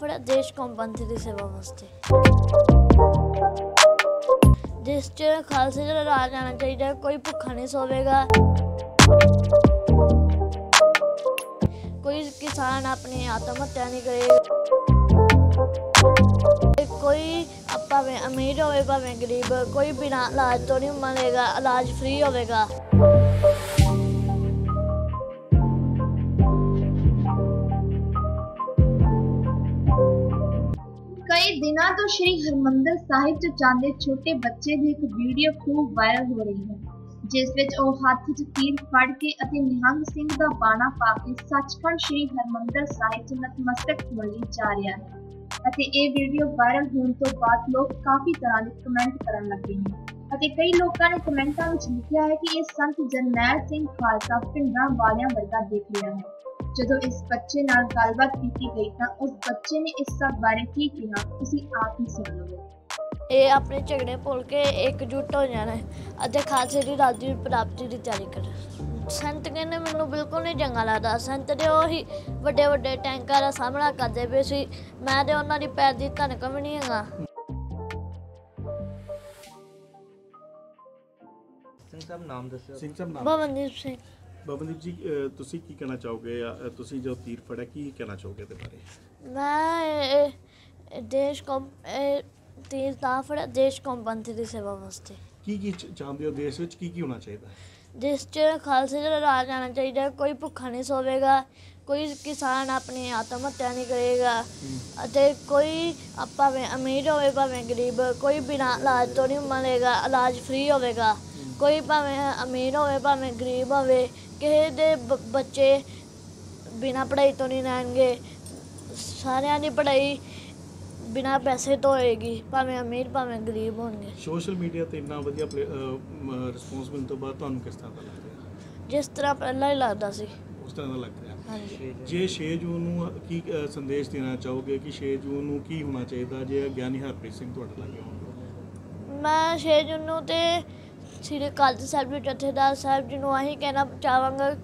ਫੜਿਆ ਦੇਸ਼ ਕੌਮ ਪੰਥ ਦੀ ਸੇਵਾ ਵਾਸਤੇ ਜਿਸ ਚ ਖਾਲਸੇ ਦਾ ਰਾਜ ਆਣਾ ਚਾਹੀਦਾ ਹੈ, ਕੋਈ ਭੁੱਖਾ ਨਹੀਂ ਸੋਵੇਗਾ ਕੋਈ ਕਿਸਾਨ ਆਪਣੀ ਆਤਮ ਹੱਤਿਆ ਨਹੀਂ ਕਰੇਗਾ ਕੋਈ ਭਾਵੇਂ ਅਮੀਰ ਹੋਵੇ ਭਾਵੇਂ ਗਰੀਬ ਕੋਈ ਬਿਨਾਂ ਇਲਾਜ ਤੋਂ ਨਹੀਂ ਮਰੇਗਾ ਇਲਾਜ ਫ੍ਰੀ ਹੋਵੇਗਾ ਕਈ ਦਿਨਾਂ ਤੋਂ ਸ਼੍ਰੀ ਹਰਮੰਦਰ ਸਾਹਿਬ 'ਚ ਜਾਂਦੇ ਛੋਟੇ ਬੱਚੇ ਦੀ ਇੱਕ ਵੀਡੀਓ ਖੂਬ ਵਾਇਰਲ ਹੋ ਰਹੀ ਹੈ, ਜਿਸ ਵਿੱਚ ਉਹ ਹੱਥ 'ਚ ਤੀਰ ਫੜ ਕੇ ਅਤੇ ਨਿਹੰਗ ਸਿੰਘ ਦਾ ਬਾਣਾ ਪਾ ਕੇ ਸੱਚਖੰਡ ਸ਼੍ਰੀ ਹਰਮੰਦਰ ਸਾਹਿਬ 'ਚ ਨਤਮਸਤਕ ਹੋਣ ਜਾ ਰਿਹਾ ਹੈ। ਅਤੇ ਇਹ ਵੀਡੀਓ ਵਾਇਰਲ ਹੋਣ ਤੋਂ ਬਾਅਦ ਲੋਕ ਕਾਫੀ ਤਰ੍ਹਾਂ ਦੇ ਕਮੈਂਟ ਕਰਨ ਲੱਗੇ ਨੇ ਅਤੇ ਕਈ ਲੋਕਾਂ ਨੇ ਕਮੈਂਟਾਂ ਵਿੱਚ ਲਿਖਿਆ ਹੈ ਕਿ ਇਹ ਸੰਤ ਜਰਨੈਲ ਸਿੰਘ ਖਾਲਸਾ ਪਿੰਡਾਂ ਵਾਲਿਆਂ ਵਰਗਾ ਦੇਖ ਰਿਹਾ ਹੈ। ਜਦੋਂ ਇਸ ਬੱਚੇ ਨਾਲ ਗੱਲਬਾਤ ਕੀਤੀ ਗਈ ਤਾਂ ਉਸ ਬੱਚੇ ਨੇ ਇਸ ਸਭ ਬਾਰੇ ਕੀ ਕਿਹਾ? ਤੁਸੀਂ ਆਪ ਹੀ ਸੁਣ ਇਹ ਆਪਣੇ ਝਗੜੇ ਭੁੱਲ ਕੇ ਇਕਜੁੱਟ ਹੋ ਜਾਣਾ ਅਤੇ ਖਾਲਸੇ ਦੀ ਰਾਜੀ ਪ੍ਰਾਪਤੀ ਦੀ ਤਿਆਰੀ ਕਰਨ ਸੰਤ ਕਹਿੰਦੇ ਮੈਨੂੰ ਬਿਲਕੁਲ ਨਹੀਂ ਚੰਗਾ ਲੱਗਦਾ। ਸੰਤ ਦੇ ਉਹੀ ਵੱਡੇ ਵੱਡੇ ਟੈਂਕਾਂ ਦਾ ਸਾਹਮਣਾ ਕਰਦੇ ਪਏ ਸੀ। ਮੈਂ ਤੇ ਉਹਨਾਂ ਦੀ ਪੈਰ ਦੀ ਧਨਕ ਵੀ ਨਹੀਂ ਹੈਗਾ। ਸਿੰਘ ਸਾਹਿਬ ਨਾਮ ਦੱਸਿਓ। ਸਿੰਘ ਸਾਹਿਬ ਨਾਮ ਭਵਨਦੀਪ ਸਿੰਘ। ਬਬਨਦੀਪ ਜੀ ਅਹ ਤੁਸੀਂ ਕੀ ਕਹਿਣਾ ਚਾਹੋਗੇ ਅਹ ਤੁਸੀਂ ਜੋ ਤੀਰ ਫੜਿਆ ਕੀ ਕਹਿਣਾ ਚਾਹੋਗੇ ਇਹਦੇ ਬਾਰੇ? ਮੈਂ ਇਹ- ਇਹ ਦੇਸ਼ ਕੌਮ ਇਹ ਤੀਰ ਤਾਂ ਫੜਿਆ ਦੇਸ਼ ਕੌਮ ਪੰਥ ਦੀ ਸੇਵਾ ਵਾਸਤੇ। ਕੀ ਕੀ ਚ- ਚਾਹੁੰਦੇ ਹੋ ਦੇਸ਼ ਵਿੱਚ? ਕੀ ਕੀ ਹੋਣਾ ਚਾਹੀਦਾ? ਹੈ ਜਿਸ ਚ ਖਾਲਸੇ ਦਾ ਰਾਜ ਆਣਾ ਚਾਹੀਦਾ ਹੈ, ਕੋਈ ਭੁੱਖਾ ਨਹੀਂ ਸੋਵੇਗਾ ਕੋਈ ਕਿਸਾਨ ਆਪਣੀ ਆਤਮ ਹੱਤਿਆ ਨਹੀਂ ਕਰੇਗਾ ਅਤੇ ਕੋਈ ਭਾਵੇਂ ਅਮੀਰ ਹੋਵੇ ਭਾਵੇਂ ਗਰੀਬ ਕੋਈ ਬਿਨਾਂ ਇਲਾਜ ਤੋਂ ਨਹੀਂ ਮਰੇਗਾ ਇਲਾਜ ਫ੍ਰੀ ਹੋਵੇਗਾ। ਕੋਈ ਭਾਵੇਂ ਅਮੀਰ ਹੋਵੇ ਭਾਵੇਂ ਗਰੀਬ ਹੋਵੇ ਕਿਸੇ ਦੇ ਬੱਚੇ ਬਿਨਾਂ ਪੜ੍ਹਾਈ ਤੋਂ ਨਹੀਂ ਰਹਿਣਗੇ ਸਾਰਿਆਂ ਦੀ ਪੜ੍ਹਾਈ ਬਿਨਾਂ ਪੈਸੇ ਤੋਂ ਹੋਏਗੀ ਭਾਵੇਂ ਅਮੀਰ ਭਾਵੇਂ ਗਰੀਬ ਹੋਣਗੇ। ਸੋਸ਼ਲ ਮੀਡੀਆ ਤੇ ਇੰਨਾ ਵਧੀਆ ਰਿਸਪੌਂਸ ਮਿਲਣ ਤੋਂ ਬਾਅਦ ਤੁਹਾਨੂੰ ਕਿਸ ਤਰ੍ਹਾਂ ਦਾ ਲੱਗ ਰਿਹਾ? ਜਿਸ ਤਰ੍ਹਾਂ ਪਹਿਲਾਂ ਹੀ ਲੱਗਦਾ ਸੀ। ਉਸ ਤਰ੍ਹਾਂ ਦਾ ਲੱਗ ਰਿਹਾ। ਜੇ 6 ਜੂਨ ਨੂੰ ਕੀ ਸੰਦੇਸ਼ ਦੇਣਾ ਚਾਹੋਗੇ ਕਿ 6 ਜੂਨ ਨੂੰ ਕੀ ਹੋਣਾ ਚਾਹੀਦਾ? ਜੇ ਗਿਆਨੀ ਹਰਪ੍ਰੀਤ ਸਿੰਘ ਤੁਹਾਡੇ ਲਾਗੇ ਹੋਣ ਮੈਂ 6 ਜੂਨ ਨੂੰ ਤੇ ਸ੍ਰੀ ਅਕਾਲ ਤਖ਼ਤ ਸਾਹਿਬ ਜਥੇਦਾਰ ਸਾਹਿਬ ਜੀ ਨੂੰ ਆਹੀ ਕਹਿਣਾ ਚਾਹਾਂਗਾ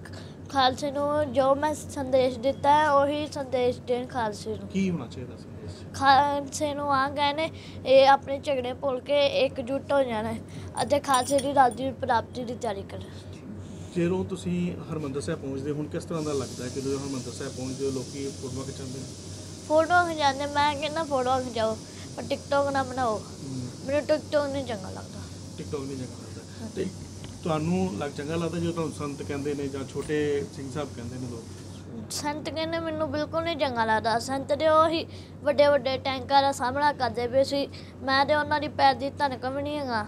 ਖਾਲਸੇ ਨੂੰ ਜੋ ਮੈਂ ਸੰਦੇਸ਼ ਦਿੱਤਾ ਹੈ ਉਹੀ ਸੰਦੇਸ਼ ਦੇਣ ਖਾਲਸੇ ਨੂੰ। ਕੀ ਹੋਣਾ ਚਾਹੀਦਾ ਸੰਦੇਸ਼? ਖਾਲਸੇ ਨੂੰ ਆ ਕਹਿੰਦੇ ਇਹ ਆਪਣੇ ਝਗੜੇ ਭੁੱਲ ਕੇ ਇਕਜੁੱਟ ਹੋ ਜਾਣਾ ਅਤੇ ਖਾਲਸੇ ਦੀ ਰਾਜੀ ਪ੍ਰਾਪਤੀ ਦੀ ਤਿਆਰੀ ਕਰਨ ਜਦੋਂ ਤੁਸੀਂ ਹਰਮੰਦਰ ਸਾਹਿਬ ਪਹੁੰਚਦੇ ਹੁਣ ਕਿਸ ਤਰ੍ਹਾਂ ਦਾ ਲੱਗਦਾ ਹੈ ਕਿ ਜਦੋਂ ਹਰਮੰਦਰ ਸਾਹਿਬ ਪਹੁੰਚਦੇ ਹੋ ਲੋਕੀ ਫੋਟੋਆਂ ਖਿਚਾਉਂਦੇ ਨੇ? ਫੋਟੋ ਖਿਚਾਉਂਦੇ ਮੈਂ ਕਹਿੰਦਾ ਫੋਟੋ ਖਿਚਾਓ ਪਰ ਟਿਕਟੋਕ ਨਾ ਬਣਾਓ। ਮੈਨੂੰ ਟਿਕਟੋਕ ਨਹੀਂ ਚੰਗਾ ਲੱਗਦਾ। ਟਿਕਟੋਕ ਨਹੀਂ ਚੰਗਾ ਲੱਗਦਾ ਤੇ ਤੁਹਾਨੂੰ ਲੱਗ ਚੰਗਾ ਲੱਗਦਾ ਜਦੋਂ ਤੁਹਾਨੂੰ ਸੰਤ ਕਹਿੰਦੇ ਨੇ ਜਾਂ ਛੋਟੇ ਸਿੰਘ ਸਾਹਿਬ ਕਹਿੰਦੇ ਨੇ ਲੋਕ? ਸੰਤ ਕਹਿੰਦੇ ਮੈਨੂੰ ਬਿਲਕੁਲ ਨਹੀਂ ਚੰਗਾ ਲੱਗਦਾ। ਸੰਤ ਦੇ ਉਹੀ ਵੱਡੇ ਵੱਡੇ ਟੈਂਕਾਂ ਦਾ ਸਾਹਮਣਾ ਕਰਦੇ ਪਏ ਸੀ। ਮੈਂ ਤੇ ਉਹਨਾਂ ਦੀ ਪੈਰ ਦੀ ਧਨਕ ਵੀ ਨਹੀਂ ਹੈਗਾ।